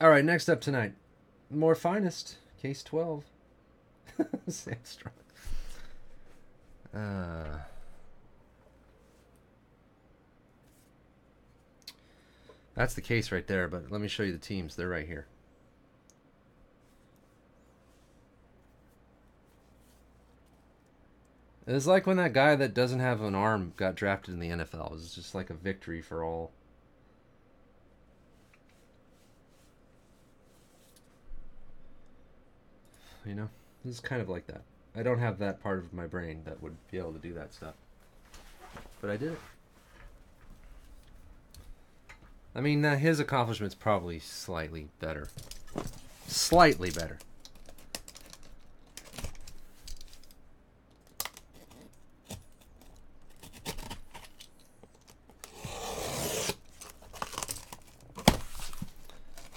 All right, next up tonight, more finest case twelve. Sam Strong. Uh, that's the case right there. But let me show you the teams. They're right here. It's like when that guy that doesn't have an arm got drafted in the NFL. It was just like a victory for all. You know, is kind of like that. I don't have that part of my brain that would be able to do that stuff. But I did it. I mean, uh, his accomplishment's probably slightly better. Slightly better.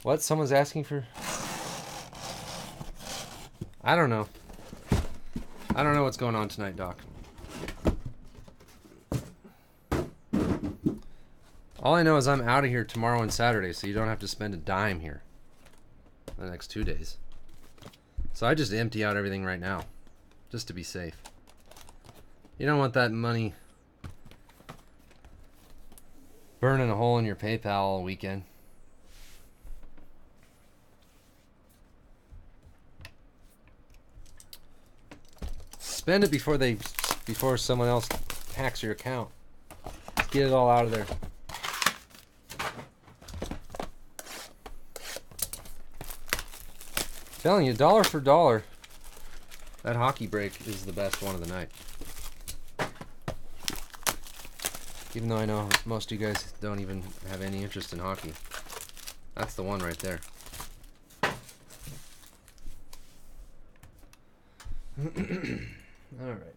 What? Someone's asking for. I don't know. I don't know what's going on tonight, Doc. All I know is I'm out of here tomorrow and Saturday, so you don't have to spend a dime here the next two days. So I just empty out everything right now, just to be safe. You don't want that money burning a hole in your PayPal all weekend. Spend it before they, before someone else hacks your account. Get it all out of there. Telling you, dollar for dollar, that hockey break is the best one of the night. Even though I know most of you guys don't even have any interest in hockey. That's the one right there. All right.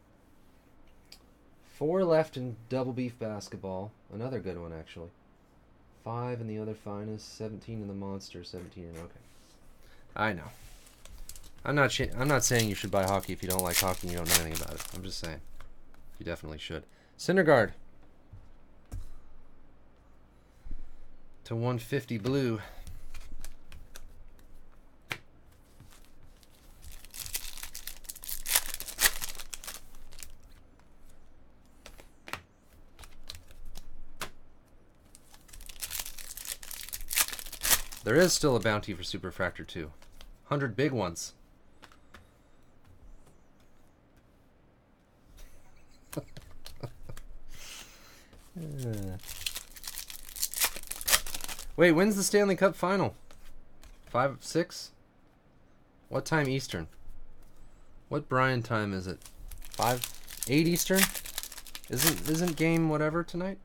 Four left in double beef basketball. Another good one, actually. Five in the other finest. 17 in the monster. 17 in. Okay. I know. I'm not. Sh- I'm not saying you should buy hockey if you don't like hockey and you don't know anything about it. I'm just saying you definitely should. Syndergaard to 150 blue. There is still a bounty for Superfractor 2. 100 big ones. Wait, when's the Stanley Cup final? Five, six? What time Eastern? What Brian time is it? Five, eight Eastern? Isn't isn't game whatever tonight?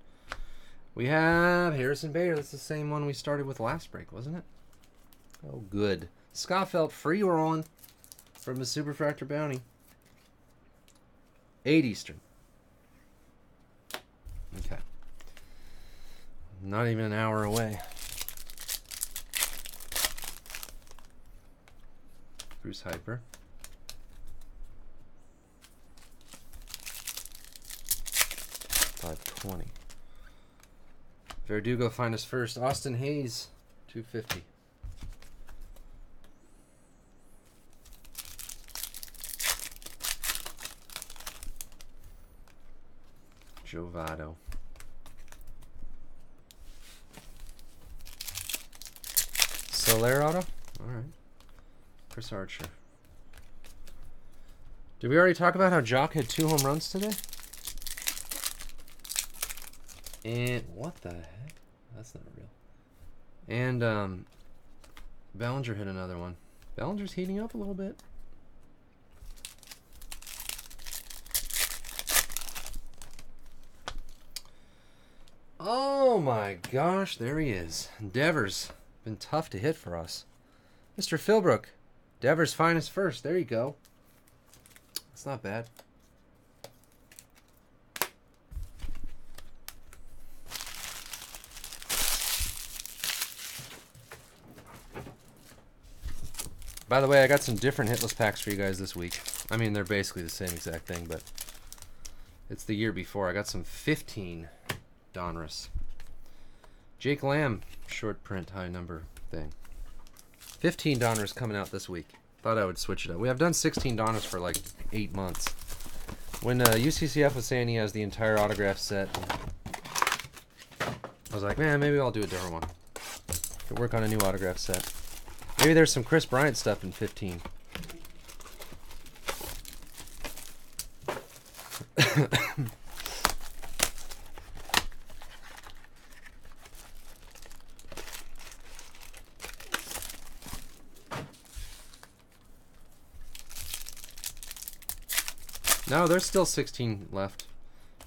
We have Harrison Bader. That's the same one we started with last break, wasn't it? Oh, good. Scoffelt free rolling from the Superfractor Bounty. 8 Eastern. Okay. Not even an hour away. Bryce Harper. Five twenty. Verdugo finest first. Austin Hays, two fifty. Jovado. Soler auto? Alright. Chris Archer. Did we already talk about how Joc had two home runs today? And what the heck? That's not real. And um Bellinger hit another one. Bellinger's heating up a little bit. Oh my gosh, there he is. Devers. Been tough to hit for us. Mr. Philbrook. Devers finest first. There you go. That's not bad. By the way, I got some different hitless packs for you guys this week. I mean, they're basically the same exact thing, but it's the year before. I got some 15 Donruss. Jake Lamb, short print, high number thing. 15 Donruss coming out this week. Thought I would switch it up. We have done 16 Donruss for like eight months. When uh, UCCF was saying he has the entire autograph set, I was like, man, maybe I'll do a different one. Could work on a new autograph set. Maybe there's some Kris Bryant stuff in 15. No, there's still 16 left.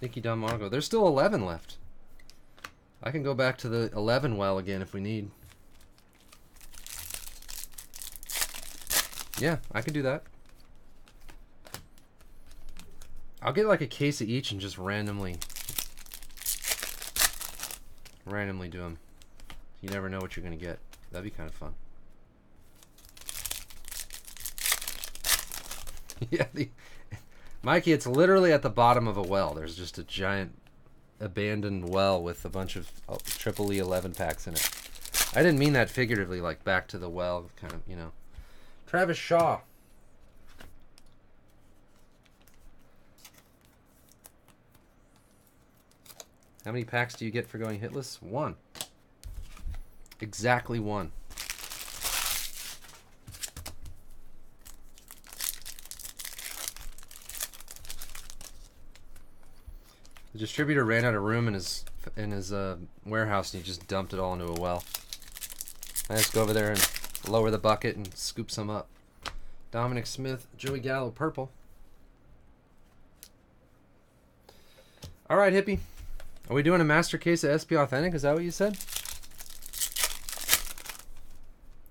Nicky Delmonico. There's still 11 left. I can go back to the 11 well again if we need. Yeah, I can do that. I'll get like a case of each and just randomly randomly do them. You never know what you're going to get. That'd be kind of fun. yeah, the Mikey, it's literally at the bottom of a well. There's just a giant abandoned well with a bunch of oh, triple E 11 packs in it. I didn't mean that figuratively, like back to the well, kind of, you know. Travis Shaw. How many packs do you get for going hitless? One. Exactly one. The distributor ran out of room in his in his uh, warehouse and he just dumped it all into a well. I just go over there and lower the bucket and scoop some up. Dominic Smith, Joey Gallo, purple. All right, hippie. Are we doing a master case of SP Authentic? Is that what you said?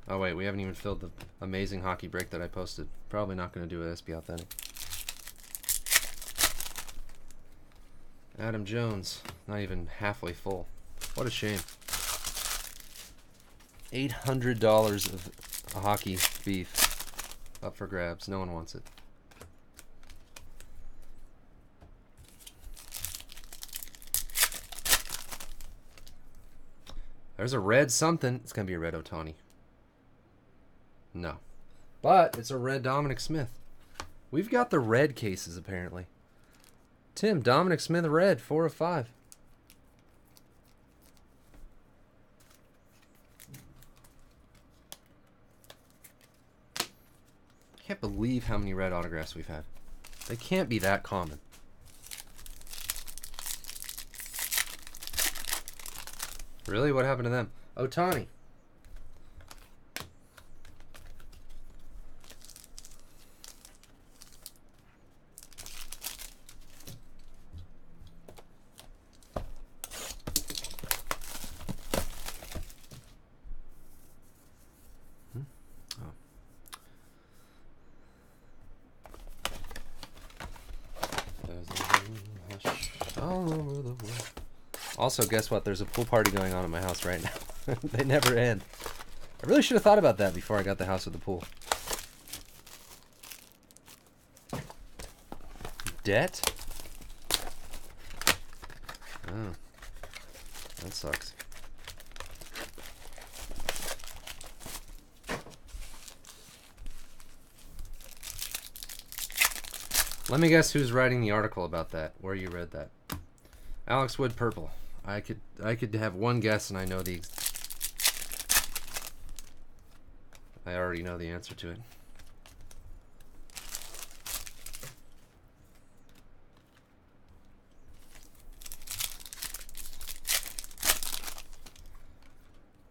Oh wait, we haven't even filled the amazing hockey break that I posted. Probably not going to do a SP Authentic. Adam Jones, not even halfway full. What a shame. $800 of hockey beef up for grabs. No one wants it. There's a red something. It's going to be a red Ohtani. No. But it's a red Dominic Smith. We've got the red cases, apparently. Tim, Dominic Smith, red, 4 of 5. Believe how many red autographs we've had. They can't be that common. Really? What happened to them? Ohtani. Also, guess what? There's a pool party going on at my house right now. they never end. I really should have thought about that before I got the house with the pool. Debt? Oh. That sucks. Let me guess who's writing the article about that, where you read that. Alex Wood Purple. I could I could have one guess and I know the I already know the answer to it.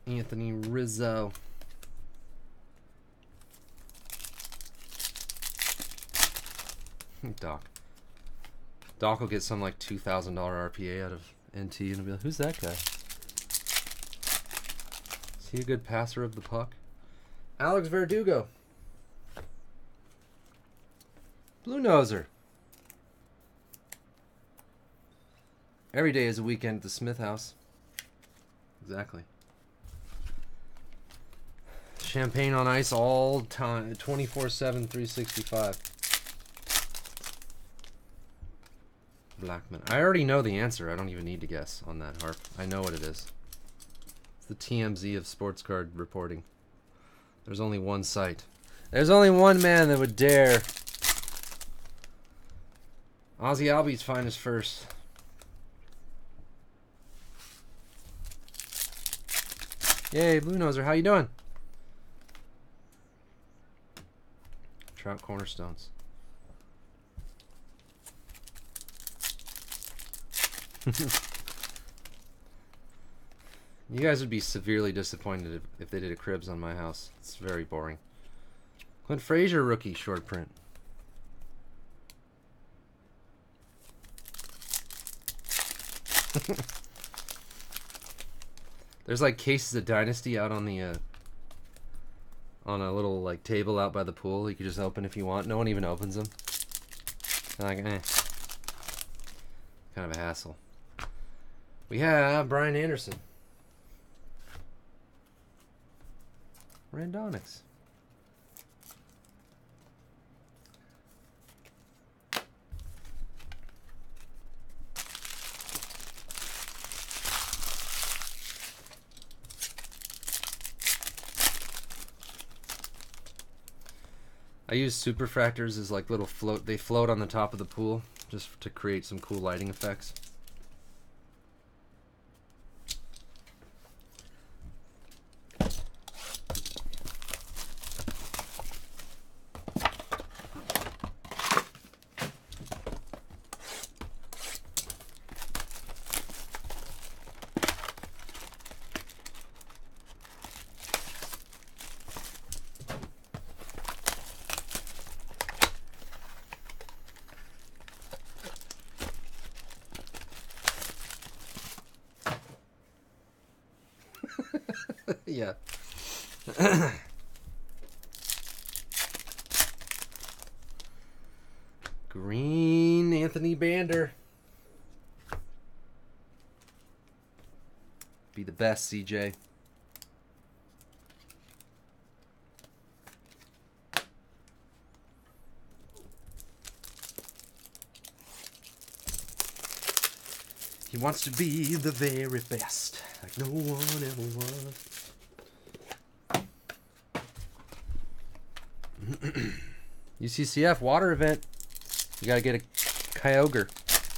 Anthony Rizzo. Doc. Doc will get some like $2,000 RPA out of NT and be like, who's that guy? Is he a good passer of the puck? Alex Verdugo. Blue Noser. Every day is a weekend at the Smith house. Exactly. Champagne on ice all time, 24 7, 365. Blackmon. I already know the answer. I don't even need to guess on that harp. I know what it is. It's the TMZ of sports card reporting. There's only one site. There's only one man that would dare. Ozzie Albies finest first. Yay, Blue Noser, how you doing? Trout cornerstones. you guys would be severely disappointed if, if they did a cribs on my house. It's very boring. Clint Frazier rookie short print. There's like cases of Dynasty out on the uh, on a little like table out by the pool. You can just open if you want. No one even opens them. They're like, eh, kind of a hassle. We have Brian Anderson, Randonix. I use superfractors as like little float. They float on the top of the pool just to create some cool lighting effects. yeah. Green Anthony Banda. Best, CJ. He wants to be the very best, like no one ever was. UCCF water event. You gotta get a Kyogre.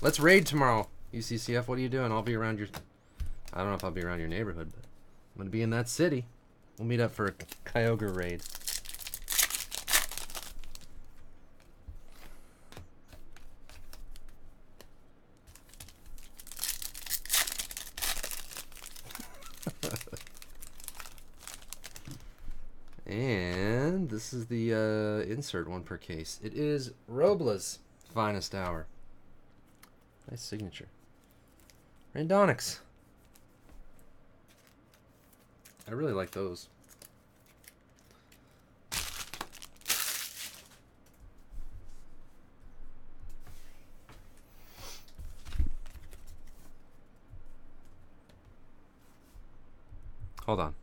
Let's raid tomorrow. UCCF, what are you doing? I'll be around your. I don't know if I'll be around your neighborhood, but I'm gonna be in that city. We'll meet up for a Kyogre raid. and this is the uh, insert one per case. It is Robles finest hour. Nice signature. Randonix. I really like those. Hold on.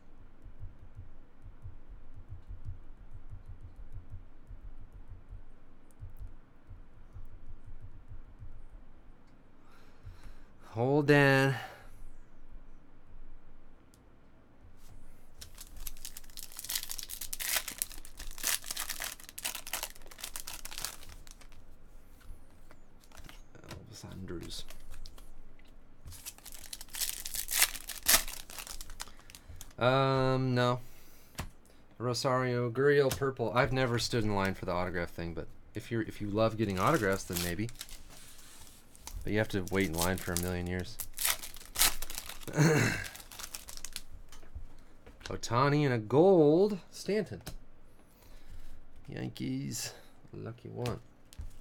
Hold on. Elvis Andrus. Um, no. Rosario Gurriel Purple. I've never stood in line for the autograph thing, but if you're if you love getting autographs, then maybe. But you have to wait in line for a million years. Ohtani and a gold. Stanton. Yankees. Lucky one.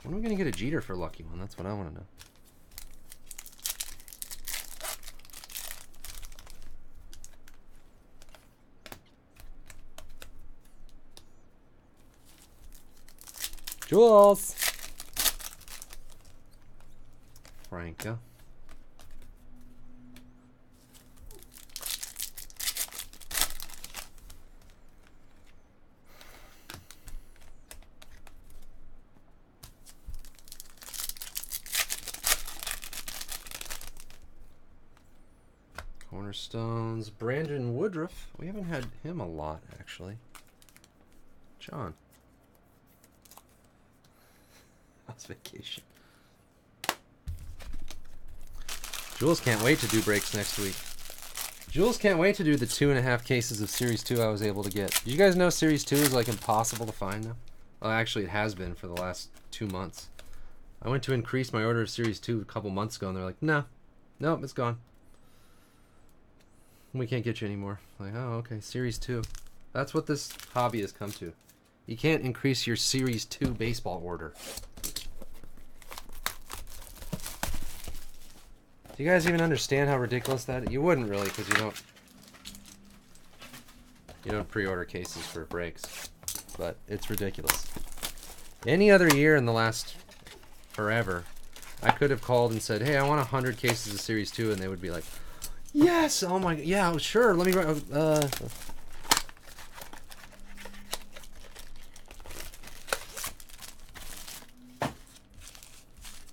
When are we going to get a Jeter for lucky one? That's what I want to know. Jules. Franca. Cornerstones. Brandon Woodruff. We haven't had him a lot, actually. John. Vacation. Jules can't wait to do breaks next week. Jules can't wait to do the two and a half cases of Series 2 I was able to get. Did you guys know Series 2 is like impossible to find now? Well, actually, it has been for the last two months. I went to increase my order of Series 2 a couple months ago, and they're like, no, nope, it's gone. We can't get you anymore. Like, oh, okay, Series 2. That's what this hobby has come to. You can't increase your Series 2 baseball order. You guys even understand how ridiculous that? You wouldn't really, because you don't. You don't pre-order cases for breaks, but it's ridiculous. Any other year in the last forever, I could have called and said, "Hey, I want hundred cases of Series 2," and they would be like, "Yes, oh my, yeah, sure. Let me write." Uh,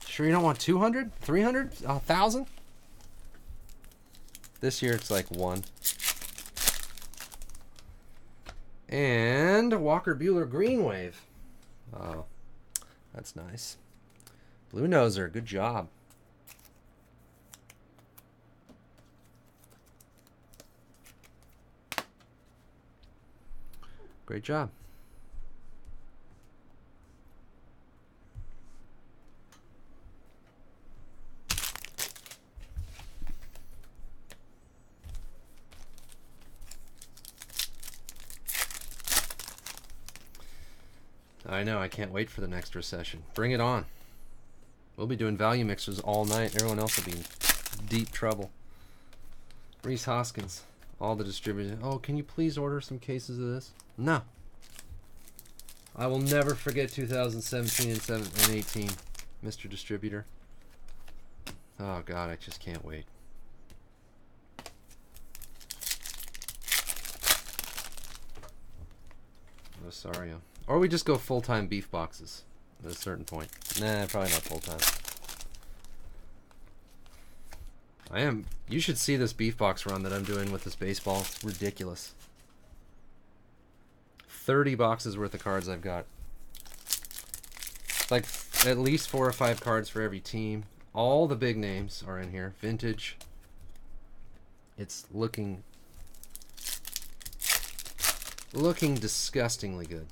Sure you don't want 200? 300? 1,000? This year it's like one. And Walker Buehler Green Wave. Oh, that's nice. Blue Noser, good job. Great job. I know. I can't wait for the next recession. Bring it on. We'll be doing value mixers all night. Everyone else will be in deep trouble. Rhys Hoskins. All the distributors. Oh, can you please order some cases of this? No. I will never forget 2017 and 18, Mr. Distributor. Oh, God, I just can't wait. Rosario. Or we just go full-time beef boxes at a certain point. Nah, probably not full-time. I am. You should see this beef box run that I'm doing with this baseball. It's ridiculous. 30 boxes worth of cards I've got. Like at least four or five cards for every team. All the big names are in here. Vintage. It's looking looking disgustingly good.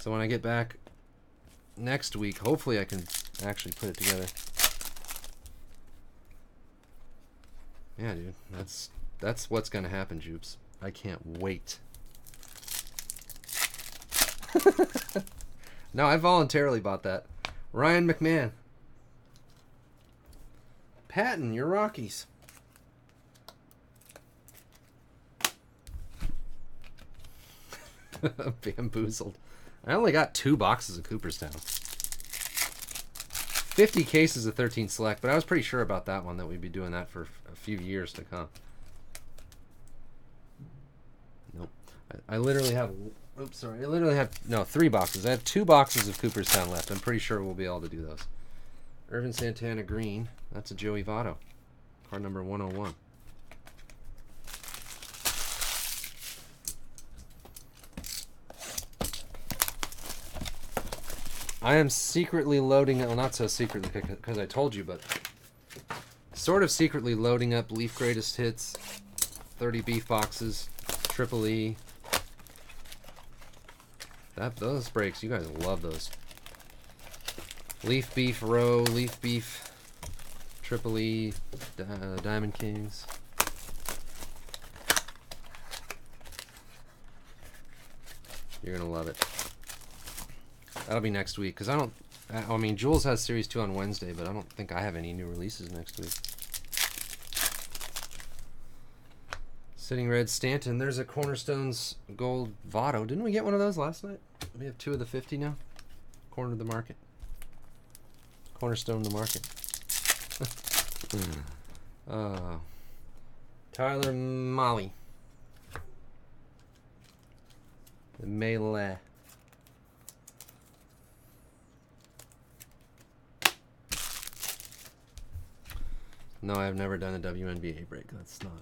So when I get back next week, hopefully I can actually put it together. Yeah, dude. That's that's what's gonna happen, Jupes. I can't wait. no, I voluntarily bought that. Ryan McMahon. Patton, your Rockies. Bamboozled. I only got two boxes of Cooperstown. 50 cases of 13 Select, but I was pretty sure about that one, that we'd be doing that for a few years to come. Nope. I, I literally have, oops, sorry, I literally have, no, three boxes. I have two boxes of Cooperstown left. I'm pretty sure we'll be able to do those. Ervin Santana Green, that's a Joey Votto. Card number 101. I am secretly loading, well, not so secretly because I told you, but sort of secretly loading up Leaf Greatest Hits, 30 beef boxes, Triple E. That those breaks, you guys love those. Leaf Beef Row, Leaf Beef, Triple E, uh, Diamond Kings. You're gonna love it. That'll be next week because I don't. I mean, Jules has Series Two on Wednesday, but I don't think I have any new releases next week. Sitting Red Stanton. There's a Cornerstones Gold Votto. Didn't we get one of those last night? We have two of the 50 now. Corner of the market. Cornerstone the market. uh, Tyler Mahle. The Melee. No, I've never done a WNBA break. That's not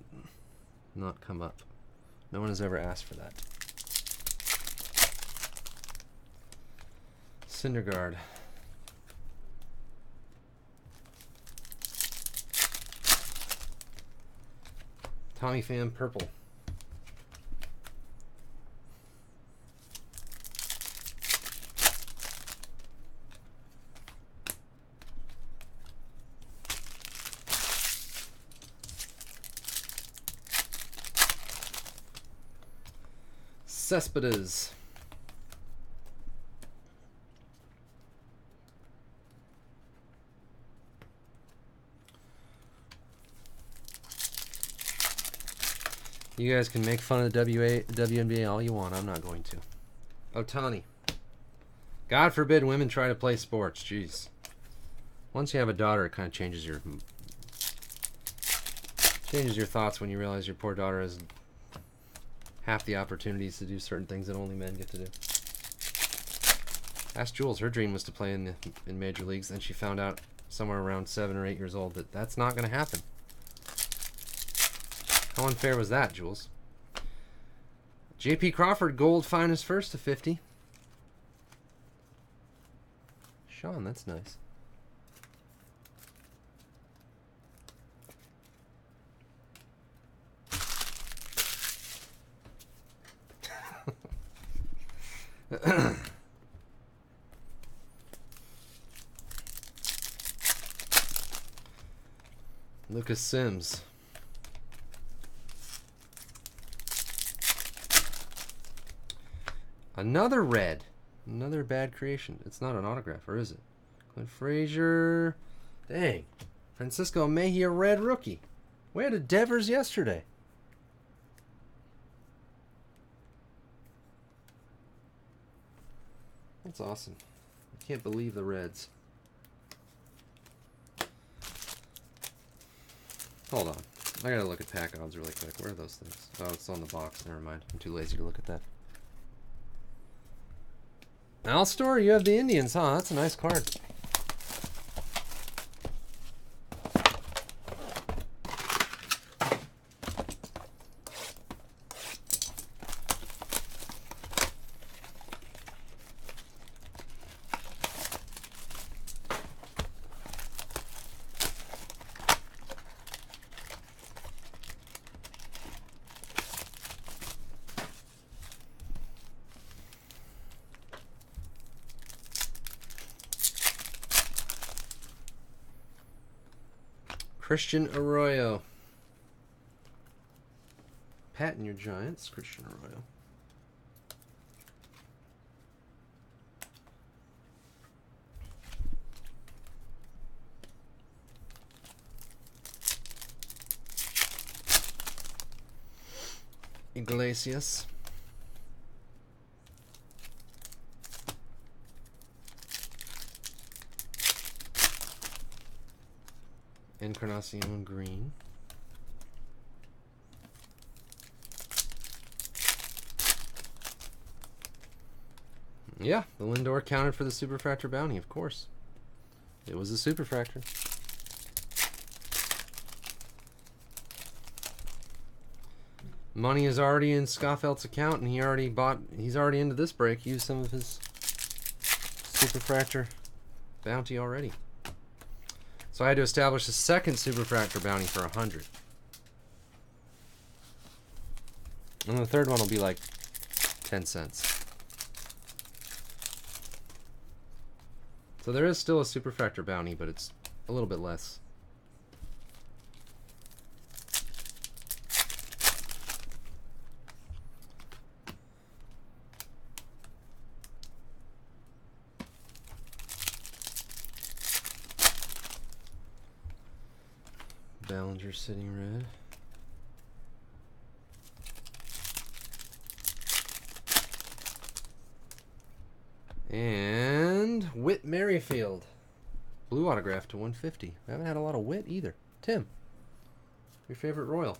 not come up. No one has ever asked for that. Syndergaard. Tommy Pham purple. You guys can make fun of the WA, WNBA all you want. I'm not going to. Oh, Ohtani. God forbid women try to play sports. Jeez. Once you have a daughter, it kind of changes your changes your thoughts when you realize your poor daughter has half the opportunities to do certain things that only men get to do. Ask Jules. Her dream was to play in the, in major leagues, and she found out somewhere around seven or eight years old that that's not going to happen. How unfair was that, Jules? J.P. Crawford, gold finest first to 50. Sean, that's nice. Lucas Sims. Another red. Another bad creation. It's not an autograph, or is it? Clint Frazier. Dang. Francisco Mejia, red rookie. We had a Devers yesterday. That's awesome. I can't believe the Reds. Hold on. I gotta look at pack odds really quick. Where are those things? Oh, it's on the box. Never mind. I'm too lazy to look at that. Alstor, you have the Indians, huh? That's a nice card. Christian Arroyo. Patting your Giants, Christian Arroyo. Iglesias. Encarnacion Green. Yeah, the Lindor counted for the Superfractor bounty, of course. It was a Superfractor. Money is already in Scoffelt's account, and he already bought. He's already into this break. Used some of his Superfractor bounty already. So I had to establish a second Superfractor bounty for 100. And the third one will be like 10 cents. So there is still a Superfractor bounty, but it's a little bit less. Bellinger sitting red. And Whit Merrifield. Blue autograph to 150. I haven't had a lot of Whit either. Tim, your favorite Royal?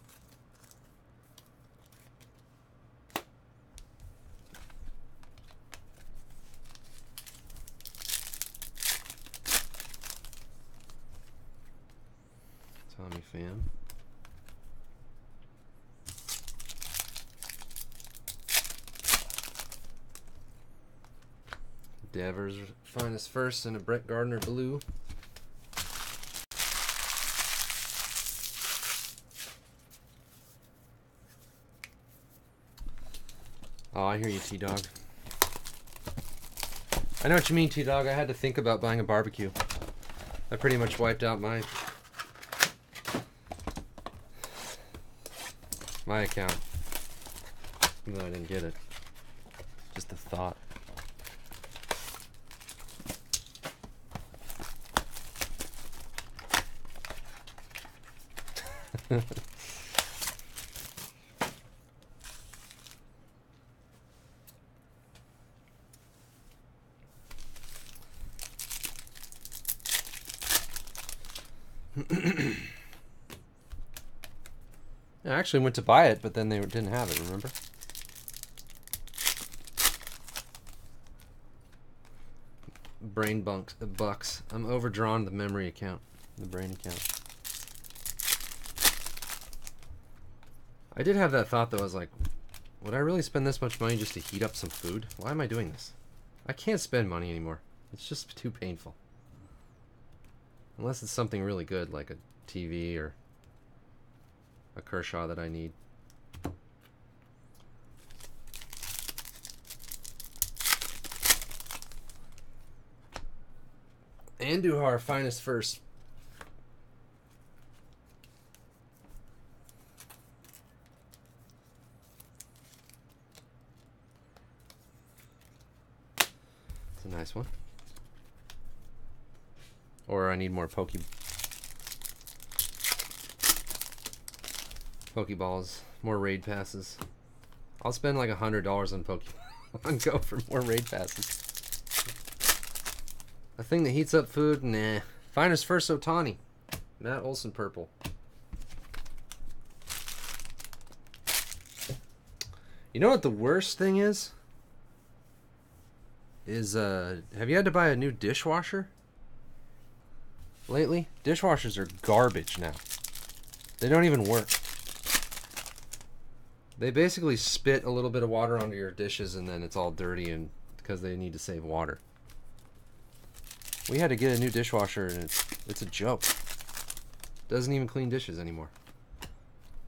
Tommy Pham. Devers finest first in a Brett Gardner blue. Oh, I hear you, T Dog. I know what you mean, T Dog. I had to think about buying a barbecue. I pretty much wiped out my my account. Though I didn't get it. Just the thought. I actually went to buy it, but then they didn't have it, remember? Brain bunks, bucks. I'm overdrawn the memory account, the brain account. I did have that thought though. I was like, would I really spend this much money just to heat up some food? Why am I doing this? I can't spend money anymore. It's just too painful. Unless it's something really good like a TV or a Kershaw that I need. Andujar finest first. It's a nice one. Or I need more Poke Pokeballs, more raid passes. I'll spend like a hundred dollars on Pokemon Go for more raid passes. A thing that heats up food, nah. Finest first Ohtani. Matt Olson purple. You know what the worst thing is? Is uh have you had to buy a new dishwasher? Lately? Dishwashers are garbage now. They don't even work. They basically spit a little bit of water onto your dishes and then it's all dirty and because they need to save water. We had to get a new dishwasher and it's it's a joke. Doesn't even clean dishes anymore.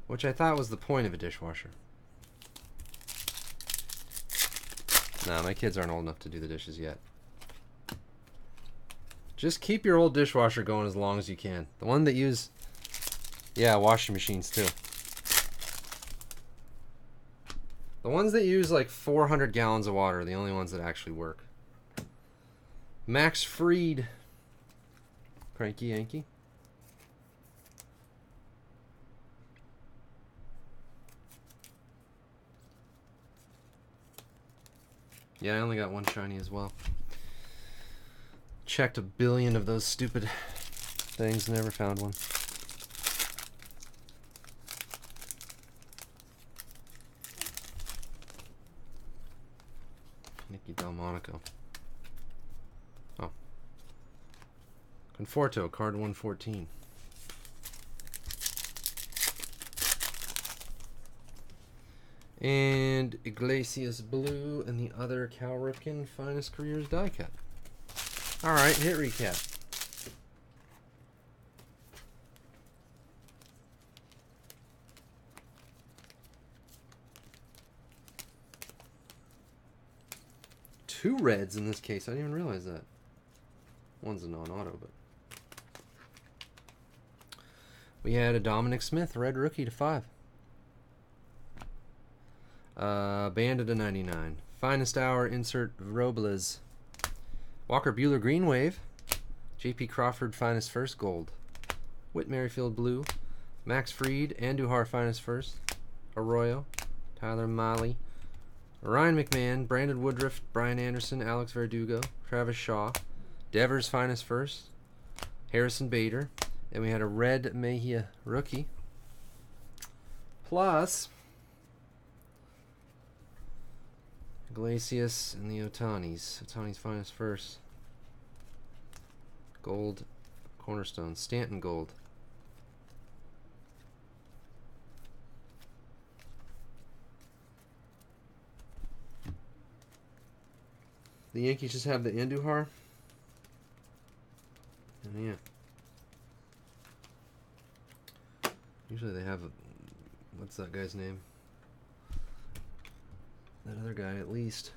Which I thought was the point of a dishwasher. Nah, my kids aren't old enough to do the dishes yet. Just keep your old dishwasher going as long as you can. The one that use yeah, washing machines too. The ones that use like 400 gallons of water are the only ones that actually work. Max Fried, Cranky Yankee. Yeah, I only got one shiny as well. Checked a billion of those stupid things, never found one. Nicky Delmonico. Oh. Conforto, card 114. And Iglesias Blue and the other Cal Ripken Finest Careers die cut. Alright, hit recap. Two reds in this case. I didn't even realize that. One's a non-auto, but we had a Dominic Smith red rookie to five. Uh, Bandit to 99. Finest Hour, insert Robles. Walker Buehler Green Wave. JP Crawford, Finest First, Gold. Whit Merrifield Blue. Max Fried, Andujar, Finest First. Arroyo. Tyler Mahle. Ryan McMahon, Brandon Woodruff, Brian Anderson, Alex Verdugo, Travis Shaw. Devers, Finest First. Harrison Bader. And we had a red Mejia rookie. Plus... Iglesias and the Ohtanis. Ohtani's finest first. Gold cornerstone. Stanton gold. The Yankees just have the Andujar. And yeah. Usually they have, a, what's that guy's name? That other guy, at least.